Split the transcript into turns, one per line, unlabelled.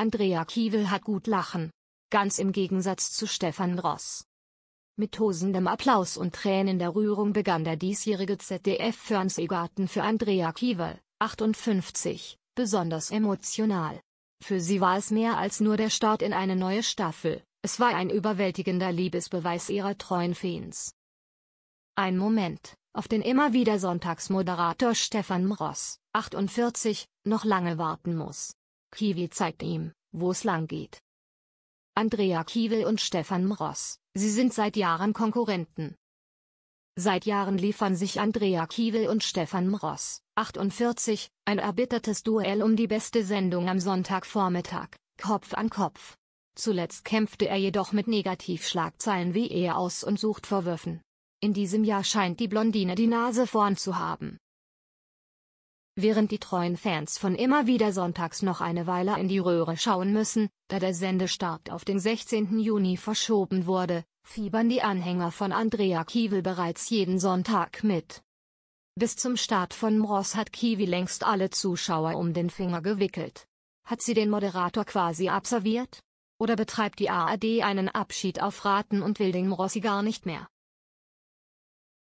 Andrea Kiewel hat gut lachen. Ganz im Gegensatz zu Stefan Ross. Mit tosendem Applaus und Tränen der Rührung begann der diesjährige ZDF-Fernsehgarten für Andrea Kiewel, 58, besonders emotional. Für sie war es mehr als nur der Start in eine neue Staffel, es war ein überwältigender Liebesbeweis ihrer treuen Fans. Ein Moment, auf den immer wieder Sonntagsmoderator Stefan Ross, 48, noch lange warten muss. Kiwi zeigt ihm, wo es lang geht. Andrea Kiewel und Stefan Ross, sie sind seit Jahren Konkurrenten. Seit Jahren liefern sich Andrea Kiewel und Stefan Ross, 48, ein erbittertes Duell um die beste Sendung am Sonntagvormittag, Kopf an Kopf. Zuletzt kämpfte er jedoch mit Negativschlagzeilen wie er aus und sucht Vorwürfen. In diesem Jahr scheint die Blondine die Nase vorn zu haben. Während die treuen Fans von immer wieder sonntags noch eine Weile in die Röhre schauen müssen, da der Sendestart auf den 16. Juni verschoben wurde, fiebern die Anhänger von Andrea Kiewel bereits jeden Sonntag mit. Bis zum Start von Mross hat Kiwi längst alle Zuschauer um den Finger gewickelt. Hat sie den Moderator quasi abserviert? Oder betreibt die ARD einen Abschied auf Raten und will den Mrossi gar nicht mehr?